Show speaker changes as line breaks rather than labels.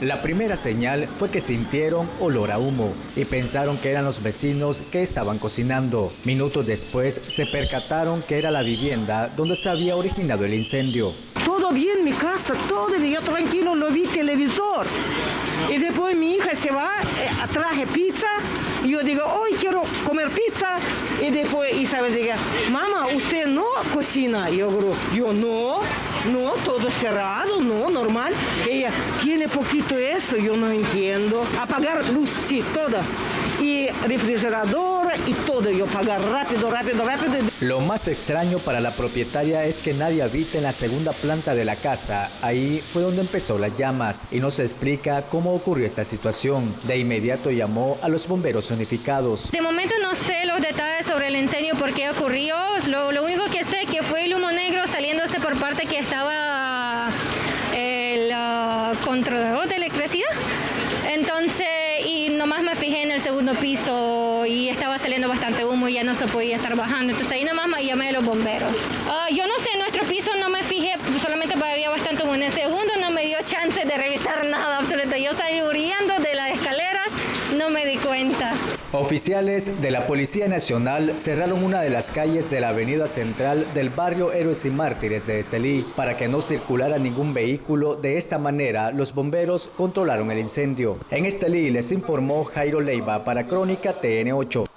La primera señal fue que sintieron olor a humo y pensaron que eran los vecinos que estaban cocinando. Minutos después se percataron que era la vivienda donde se había originado el incendio.
Todo bien, mi casa, todo bien, tranquilo lo vi televisor. Y después mi hija se va, eh, traje pizza, y yo digo, hoy quiero comer pizza. Y después Isabel diga, mamá, ¿usted no cocina? Yo digo, yo no, no, todo cerrado, no, normal. Ella, tiene poquito eso, yo no entiendo. Apagar luz, sí, toda. Y refrigerador y todo, yo pagar rápido, rápido, rápido.
Lo más extraño para la propietaria es que nadie habita en la segunda planta de la casa. Ahí fue donde empezó las llamas y no se explica cómo ocurrió esta situación. De inmediato llamó a los bomberos unificados.
De momento no sé los detalles sobre el incendio, por qué ocurrió. Lo, lo único que sé que fue el humo negro saliéndose por parte que estaba el uh, controlador de electricidad. Entonces, y nomás me fijé en el segundo piso y estaba saliendo bastante humo y ya no se podía estar bajando. Entonces ahí nomás me llamé a los bomberos. Uh, yo no sé, en nuestro piso no me fijé, solamente había bastante humo. En el segundo no me dio chance de revisar nada absoluto. Yo salí huyendo de las escaleras, no me di cuenta.
Oficiales de la Policía Nacional cerraron una de las calles de la avenida central del barrio Héroes y Mártires de Estelí para que no circulara ningún vehículo. De esta manera, los bomberos controlaron el incendio. En Estelí les informó Jairo Leiva para Crónica TN8.